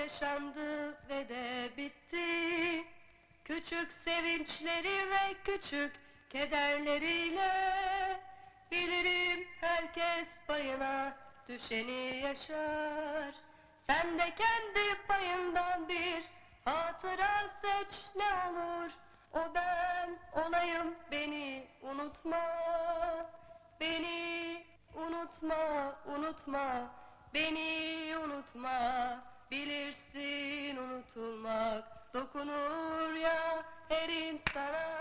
yaşandı ve de bitti. Küçük sevinçleri ve küçük kederleriyle bilirim herkes payına düşeni yaşar. Sen de kendi payından bir hatıra seç ne olur. O ben olayım beni unutma. Beni unutma, unutma. Beni unutma. Bilirsin unutulmak dokunur ya her insana.